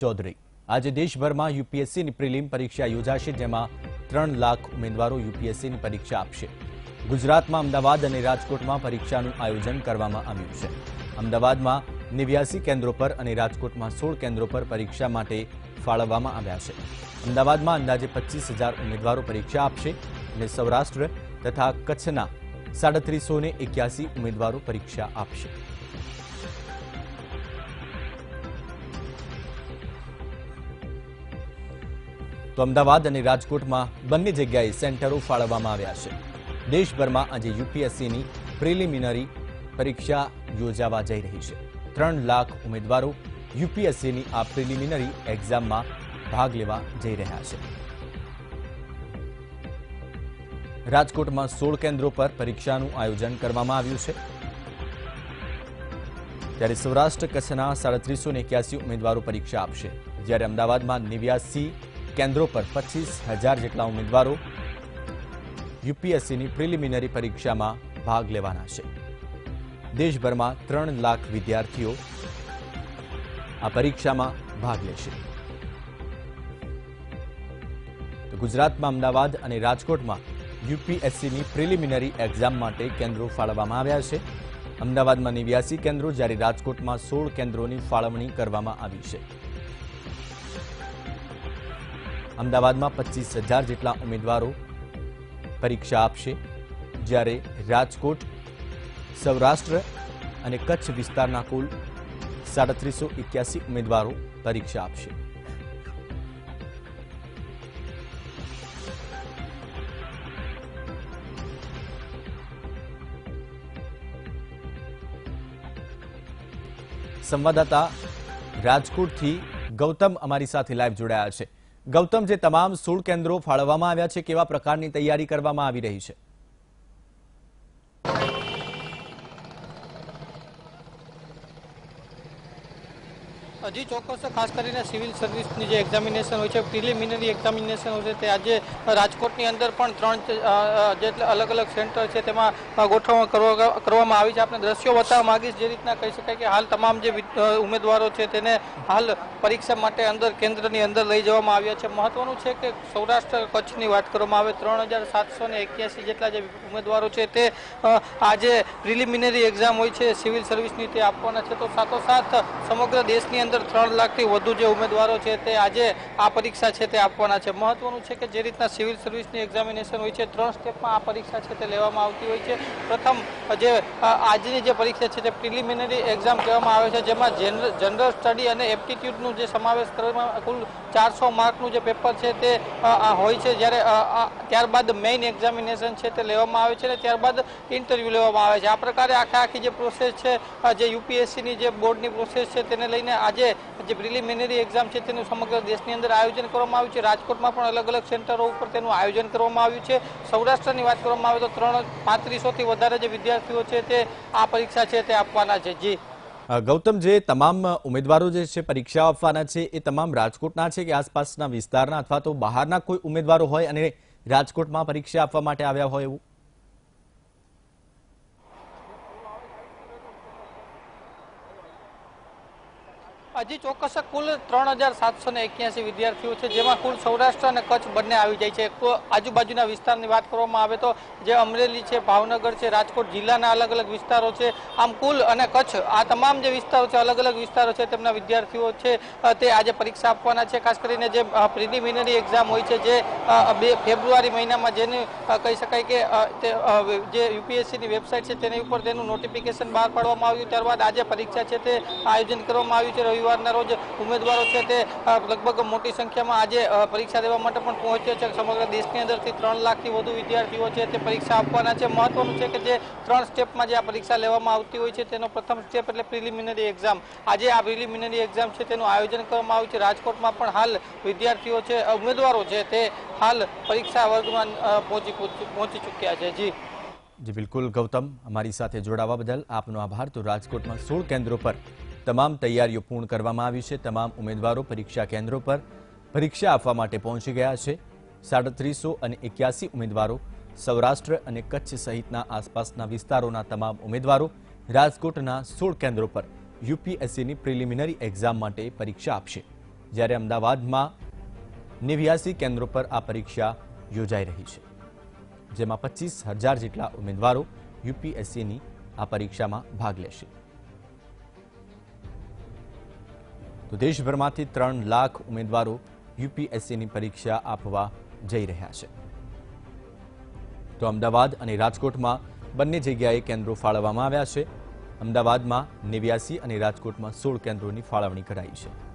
ચૌધરી. આજે દેશભરમાં યુપીએસસીની પ્રિલિમ પરીક્ષા યોજાશે, જેમાં ત્રણ લાખ ઉમેદવારો યુપીએસસીની પરીક્ષા આપશે. ગુજરાતમાં અમદાવાદ અને રાજકોટમાં પરીક્ષાનું આયોજન કરવામાં આવ્યું છે. અમદાવાદમાં નેવ્યાસી કેન્દ્રો પર અને રાજકોટમાં સોળ કેન્દ્રો પર પરીક્ષા માટે ફાળવવામાં આવ્યા છે. અમદાવાદમાં અંદાજે પચીસ હજાર ઉમેદવારો પરીક્ષા આપશે અને સૌરાષ્ટ્ર તથા કચ્છના સાડત્રીસો એક્યાસી ઉમેદવારો પરીક્ષા આપશે. તો અમદાવાદ અને રાજકોટમાં બંને જગ્યાએ સેન્ટરો ફાળવવામાં આવ્યા છે. દેશભરમાં આજે યુપીએસસીની પ્રિલિમિનરી પરીક્ષા યોજાવા જઈ રહી છે. ત્રણ લાખ ઉમેદવારો યુપીએસસીની આ પ્રિલિમિનરી એક્ઝામમાં ભાગ લેવા જઈ રહ્યા છે. રાજકોટમાં સોળ કેન્દ્રો પર પરીક્ષાનું આયોજન કરવામાં આવ્યું છે. ત્યારે સૌરાષ્ટ્ર કચ્છના સાડત્રીસો ઉમેદવારો પરીક્ષા આપશે. જ્યારે અમદાવાદમાં નેવ્યાસી કેન્દ્રો પર પચીસ હજાર જેટલા ઉમેદવારો યુપીએસસીની પ્રિલિમિનરી પરીક્ષામાં ભાગ લેવાના છે. દેશભરમાં ત્રણ લાખ વિદ્યાર્થીઓ આ પરીક્ષામાં ભાગ લેશે. ગુજરાતમાં અમદાવાદ અને રાજકોટમાં યુપીએસસીની પ્રિલિમિનરી એક્ઝામ માટે કેન્દ્રો ફાળવવામાં આવ્યા છે. અમદાવાદમાં નેવ્યાસી કેન્દ્રો, જ્યારે રાજકોટમાં સોળ કેન્દ્રોની ફાળવણી કરવામાં આવી છે. અમદાવાદમાં પચીસ હજાર જેટલા ઉમેદવારો પરીક્ષા આપશે. જ્યારે રાજકોટ, સૌરાષ્ટ્ર અને કચ્છ વિસ્તારના કુલ સાડત્રીસો એક્યાસી ઉમેદવારો પરીક્ષા આપશે. સંવાદદાતા રાજકોટથી ગૌતમ અમારી સાથે લાઈવ જોડાયા છે. ગૌતમ, જે તમામ સોળ કેન્દ્રો ફાળવવામાં આવ્યા છે, કેવા પ્રકારની તૈયારી કરવામાં આવી રહી છે? હજી ચોક્કસ ખાસ કરીને સિવિલ સર્વિસની જે એક્ઝામિનેશન હોય છે પ્રિલિમિનરી એક્ઝામિનેશન હોય છે, તે આજે રાજકોટની અંદર પણ ત્રણ જેટલા અલગ અલગ સેન્ટર છે, તેમાં ગોઠવણ કરવા- કરવામાં આવી છે. આપણે દ્રશ્યો બતાવવા માગીશ જે રીતના કહી શકાય કે હાલ તમામ જે ઉમેદવારો છે, તેને હાલ પરીક્ષા માટે અંદર, કેન્દ્રની અંદર લઈ જવામાં આવ્યા છે. મહત્વનું છે કે સૌરાષ્ટ્ર કચ્છની વાત કરવામાં આવે, ત્રણ હજાર સાતસો ને એક્યાસી જેટલા જે ઉમેદવારો છે, તે આજે પ્રિલિમિનરી એક્ઝામ હોય છે, સિવિલ સર્વિસની તે આપવાના છે. તો સાથોસાથ સમગ્ર દેશની અંદર ત્રણ લાખથી વધુ જે ઉમેદવારો છે તે આજે આ પરીક્ષા છે તે આપવાના છે. મહત્વનું છે કે જે રીતના સિવિલ સર્વિસની એક્ઝામિનેશન હોય છે, ત્રણ સ્ટેપમાં આ પરીક્ષા છે તે લેવામાં આવતી હોય છે. પ્રથમ, જે આજની જે પરીક્ષા છે તે પ્રિલિમિનરી એક્ઝામ કહેવામાં આવે છે, જેમાં જનરલ સ્ટડી અને એપ્ટિટ્યૂડનું જે સમાવેશ કરવામાં કુલ ચારસો માર્કનું જે પેપર છે તે હોય છે. જ્યારે ત્યારબાદ મેઇન એક્ઝામિનેશન છે તે લેવામાં આવે છે અને ત્યારબાદ ઇન્ટરવ્યૂ લેવામાં આવે છે. આ પ્રકારે આખા આખી જે પ્રોસેસ છે જે યુપીએસસીની જે બોર્ડની પ્રોસેસ છે તેને લઈને આજે જે પ્રિલિમિનરી એક્ઝામ છે તેનું સમગ્ર દેશની અંદર આયોજન કરવામાં આવ્યું છે. રાજકોટમાં પણ અલગ અલગ સેન્ટરો ઉપર તેનું આયોજન કરવામાં આવ્યું છે. સૌરાષ્ટ્રની વાત કરવામાં આવે તો ત્રણ પાંત્રીસોથી વધારે જે વિદ્યાર્થીઓ છે તે આ પરીક્ષા છે તે આપવાના છે. જી. ગૌતમ, જે તમામ ઉમેદવારો જે છે પરીક્ષા આપવાના છે એ તમામ રાજકોટના છે કે આસપાસના વિસ્તારના અથવા તો બહારના કોઈ ઉમેદવારો હોય અને રાજકોટમાં પરીક્ષા આપવા માટે આવ્યા હોય એવું? હજી ચોક્કસ કુલ ત્રણ હજાર સાતસો ને એક્યાસી વિદ્યાર્થીઓ છે, જેમાં કુલ સૌરાષ્ટ્ર અને કચ્છ બંને આવી જાય છે. આજુબાજુના વિસ્તારની વાત કરવામાં આવે તો જે અમરેલી છે, ભાવનગર છે, રાજકોટ જિલ્લાના અલગ અલગ વિસ્તારો છે. આમ કુલ અને કચ્છ, આ તમામ જે વિસ્તારો છે, અલગ અલગ વિસ્તારો છે, તેમના વિદ્યાર્થીઓ છે તે આજે પરીક્ષા આપવાના છે. ખાસ કરીને જે પ્રિલિમિનરી એક્ઝામ હોય છે, જે બે ફેબ્રુઆરી મહિનામાં જેને કહી શકાય કે જે યુપીએસસીની વેબસાઇટ છે, તેની ઉપર તેનું નોટિફિકેશન બહાર પાડવામાં આવ્યું. ત્યારબાદ આજે પરીક્ષા છે, તે આયોજન કરવામાં આવ્યું છે. રવિવારના રોજ ઉમેદવારો છે તે લગભગ મોટી સંખ્યામાં આજે પરીક્ષા દેવા માટે પણ પહોંચ્યા છે. સમગ્ર દેશની અંદરથી ત્રણ લાખથી વધુ વિદ્યાર્થીઓ છે તે પરીક્ષા આપવાના છે. મહત્વનું છે કે જે ત્રણ સ્ટેપમાં જે આ પરીક્ષા લેવામાં આવતી હોય છે તેનો પ્રથમ સ્ટેપ એટલે પ્રિલિમિનરી એક્ઝામ. આજે આ પ્રિલિમિનરી એક્ઝામ છે તેનું આયોજન કરવામાં આવ્યું છે. રાજકોટમાં પણ હાલ વિદ્યાર્થીઓ છે ઉમેદવારો છે તે હાલ પરીક્ષા વર્ગમાં પહોંચી પહોંચી ચૂક્યા છે. જી. જી, બિલકુલ ગૌતમ, અમારી સાથે જોડાવા બદલ આપનો આભાર. તો રાજકોટમાં સોળ કેન્દ્રો પર તમામ તૈયારીઓ પૂર્ણ કરવામાં આવી છે. તમામ ઉમેદવારો પરીક્ષા કેન્દ્રો પર પરીક્ષા આપવા માટે પહોંચી ગયા છે. સાડત્રીસો અને એક્યાસી ઉમેદવારો સૌરાષ્ટ્ર અને કચ્છ સહિતના આસપાસના વિસ્તારોના તમામ ઉમેદવારો રાજકોટના સોળ કેન્દ્રો પર યુપીએસસીની પ્રિલિમિનરી એક્ઝામ માટે પરીક્ષા આપશે. જ્યારે અમદાવાદમાં નેવ્યાસી કેન્દ્રો પર આ પરીક્ષા યોજાઈ રહી છે. જેમાં પચીસ હજાર જેટલા ઉમેદવારો યુપીએસસીની આ પરીક્ષામાં ભાગ લેશે. તો દેશભરમાંથી ત્રણ લાખ ઉમેદવારો યુપીએસસીની પરીક્ષા આપવા જઈ રહ્યા છે. તો અમદાવાદ અને રાજકોટમાં બંને જગ્યાએ કેન્દ્રો ફાળવવામાં આવ્યા છે. અમદાવાદમાં નેવ્યાસી અને રાજકોટમાં સોળ કેન્દ્રોની ફાળવણી કરાઈ છે.